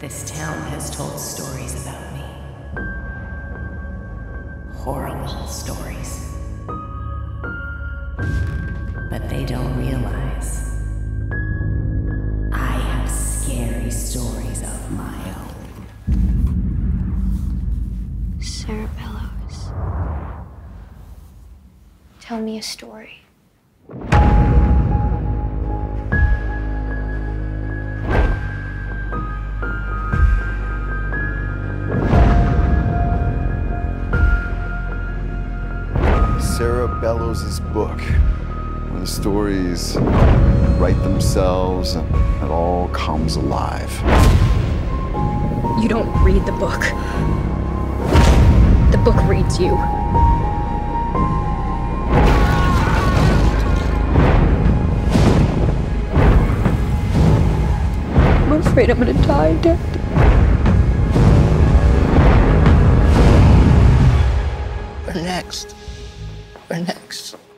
This town has told stories about me. Horrible stories. But they don't realize I have scary stories of my own. Sarah Bellows. Tell me a story. Sarah Bellows' book, where the stories write themselves and it all comes alive. You don't read the book. The book reads you. I'm afraid I'm gonna die, Dad. Next. Next.